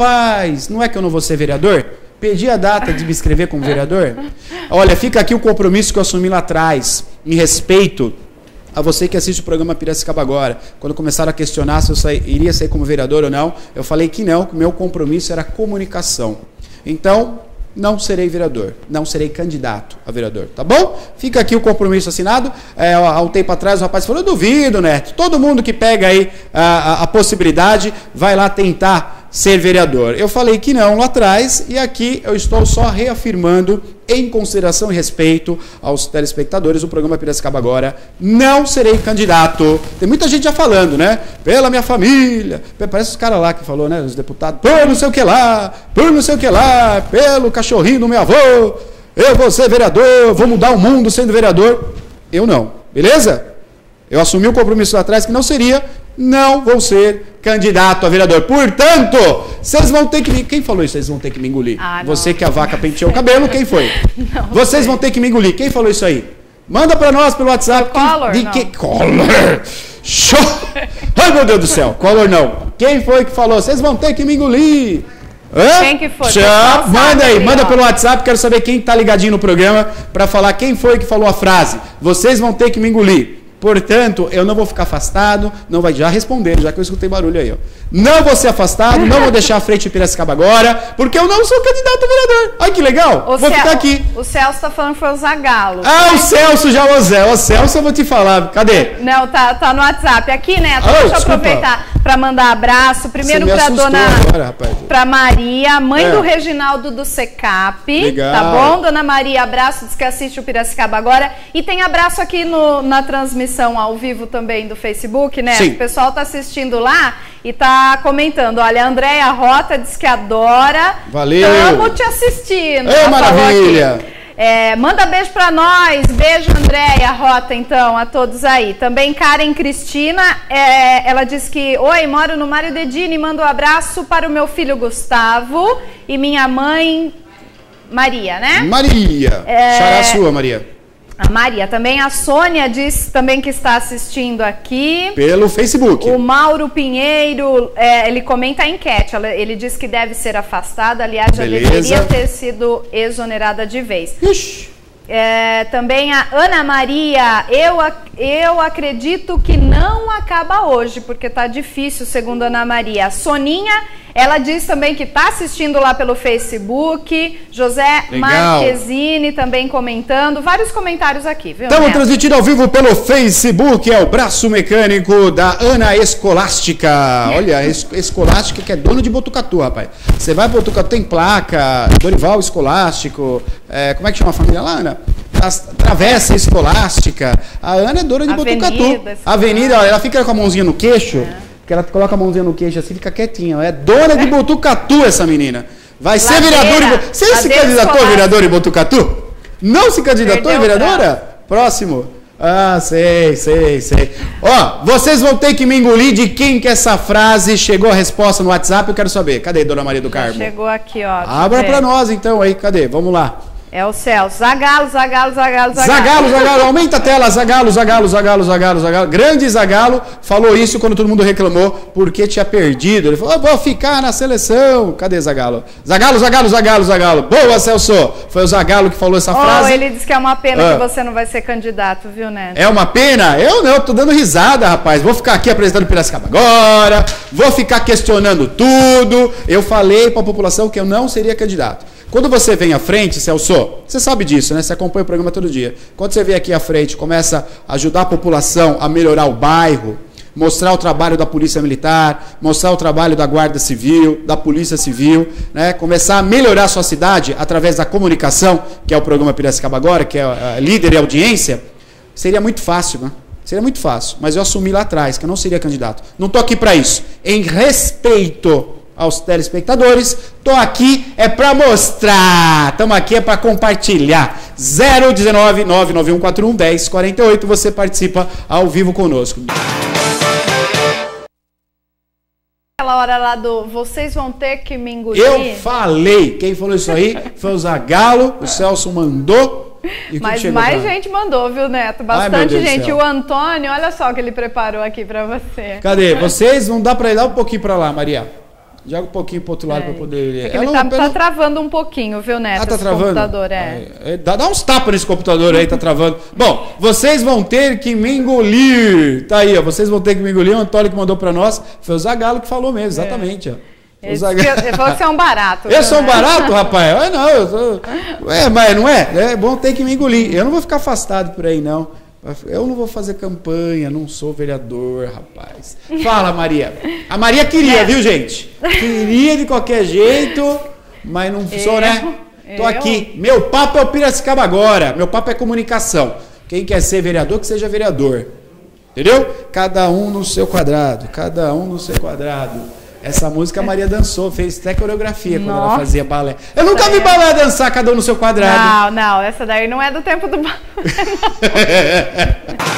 Rapaz, não é que eu não vou ser vereador? Pedi a data de me inscrever como vereador? Olha, fica aqui o compromisso que eu assumi lá atrás, em respeito a você que assiste o programa Piracicaba agora, quando começaram a questionar se eu iria sair como vereador ou não, eu falei que não, que o meu compromisso era comunicação. Então, não serei vereador, não serei candidato a vereador, tá bom? Fica aqui o compromisso assinado. É, há um tempo atrás o rapaz falou: eu duvido, Neto. Todo mundo que pega aí a, a, a possibilidade vai lá tentar ser vereador. Eu falei que não lá atrás e aqui eu estou só reafirmando, em consideração e respeito aos telespectadores do programa Piracicaba Agora, não serei candidato. Tem muita gente já falando, né? Pela minha família, parece os caras lá que falou, né? Os deputados, por não sei o que lá, por não sei o que lá, pelo cachorrinho do meu avô, eu vou ser vereador, vou mudar o mundo sendo vereador. Eu não, beleza? Eu assumi o compromisso lá atrás que não seria, não vou ser candidato a vereador. Portanto, vocês vão ter que me. Quem falou isso? Vocês vão ter que me engolir. Ah, Você que a vaca penteou o cabelo, quem foi? Não, vocês vão ter que me engolir. Quem falou isso aí? Manda para nós pelo WhatsApp. Quem, Collor, de não. que Collor. Show! Ai, meu Deus do céu. Collor não. Quem foi que falou? Vocês vão ter que me engolir. Hã? Quem que foi? Já, manda aí, manda pelo WhatsApp, quero saber quem está ligadinho no programa para falar quem foi que falou a frase. Vocês vão ter que me engolir. Portanto, eu não vou ficar afastado, não vai já responder, já que eu escutei barulho aí, ó. Não vou ser afastado, não vou deixar a frente de Piracicaba agora, porque eu não sou candidato a vereador. Ai, que legal. O vou Cel ficar aqui. O Celso está falando que foi o Zagalo. Ah, o Celso já, o Zé. O Celso eu vou te falar. Cadê? Não, tá, tá no WhatsApp. Aqui, né? Oh, Deixa eu aproveitar para mandar abraço. Primeiro para dona. Agora, pra Maria, mãe é. do Reginaldo do Secap. Legal. Tá bom? Dona Maria, abraço, diz que assiste o Piracicaba agora. E tem abraço aqui no, na transmissão ao vivo também do Facebook, né? Sim. O pessoal tá assistindo lá e tá comentando. Olha, a Andréia Rota diz que adora. Valeu! Estamos te assistindo. Ei, maravilha! É, manda beijo para nós. Beijo, Andréia Rota, então, a todos aí. Também Karen Cristina, é, ela diz que: Oi, moro no Mário Dedini. Manda um abraço para o meu filho Gustavo e minha mãe Maria, né? Maria! É... Xará sua, Maria. A Maria também. A Sônia diz também que está assistindo aqui. Pelo Facebook. O Mauro Pinheiro, é, ele comenta a enquete. Ele diz que deve ser afastado. Aliás, já Beleza. deveria ter sido exonerada de vez. Ixi. É, também a Ana Maria, eu, eu acredito que não acaba hoje, porque tá difícil, segundo Ana Maria. A Soninha ela diz também que está assistindo lá pelo Facebook. José Legal. Marquezine também comentando. Vários comentários aqui, viu? Estamos transmitindo ao vivo pelo Facebook. É o braço mecânico da Ana Escolástica. Olha, es Escolástica que é dono de Botucatu, rapaz. Você vai para Botucatu, tem placa, Dorival Escolástico. É, como é que chama a família lá, Ana? Travessa Escolástica. A Ana é dona de Avenida, Botucatu. Avenida, ela fica com a mãozinha no queixo. É que ela coloca a mãozinha no queixo assim, fica quietinha. É dona de Botucatu essa menina. Vai ser Ladeira, vereador em Você se candidatou a vereador em Botucatu? Não se candidatou a vereadora? Próximo. Ah, sei, sei, sei. Ó, vocês vão ter que me engolir de quem que essa frase chegou a resposta no WhatsApp, eu quero saber. Cadê, dona Maria do Carmo? chegou aqui, ó. Abra para nós então aí, cadê? Vamos lá. É o Celso. Zagalo, Zagalo, Zagalo, Zagalo. Zagalo, Zagalo, aumenta a tela. Zagalo, Zagalo, Zagalo, Zagalo, Zagalo. Grande Zagalo falou isso quando todo mundo reclamou porque tinha perdido. Ele falou: vou ficar na seleção. Cadê Zagalo? Zagalo, Zagalo, Zagalo, Zagalo. Boa, Celso. Foi o Zagalo que falou essa oh, frase. Ele disse que é uma pena ah. que você não vai ser candidato, viu, Neto? É uma pena? Eu não, tô dando risada, rapaz. Vou ficar aqui apresentando Piracicaba agora. Vou ficar questionando tudo. Eu falei para a população que eu não seria candidato. Quando você vem à frente, Celso, você sabe disso, né? Você acompanha o programa todo dia. Quando você vem aqui à frente, começa a ajudar a população a melhorar o bairro, mostrar o trabalho da Polícia Militar, mostrar o trabalho da Guarda Civil, da Polícia Civil, né? começar a melhorar a sua cidade através da comunicação, que é o programa Piracicaba Agora, que é líder e audiência, seria muito fácil, né? Seria muito fácil. Mas eu assumi lá atrás que eu não seria candidato. Não estou aqui para isso. Em respeito aos telespectadores. Tô aqui é para mostrar, estamos aqui é para compartilhar. 019 99141 1048, você participa ao vivo conosco. Aquela hora lá do vocês vão ter que me engolir. Eu falei, quem falou isso aí foi o Zagalo, o Celso mandou. Mas mais pra... gente mandou, viu, Neto? Bastante Ai, gente. O Antônio, olha só o que ele preparou aqui para você. Cadê? Vocês? Não dá para ir lá um pouquinho para lá, Maria. Joga um pouquinho pro outro lado é. para poder ler. É ele tá, tá, travando um pouquinho, viu, Neto? Ah, tá travando? computador, é. é. Dá, dá uns tapas nesse computador aí, tá travando. Bom, vocês vão ter que me engolir. Tá aí, ó. Vocês vão ter que me engolir. O Antônio que mandou para nós. Foi o Zagalo que falou mesmo, exatamente, ó. Ele falou que você é um barato. Eu sou um barato, rapaz? É, não, eu sou... É, mas não é? É bom ter que me engolir. Eu não vou ficar afastado por aí, não. Eu não vou fazer campanha, não sou vereador, rapaz. Fala, Maria. A Maria queria, é. viu, gente? Queria de qualquer jeito, mas não sou, né? Tô aqui. Meu papo é o Piracicaba agora. Meu papo é comunicação. Quem quer ser vereador, que seja vereador. Entendeu? Cada um no seu quadrado. Cada um no seu quadrado. Essa música a Maria dançou, fez até coreografia quando Nossa. ela fazia balé. Eu nunca vi balé dançar cada um no seu quadrado. Não, não, essa daí não é do tempo do balé.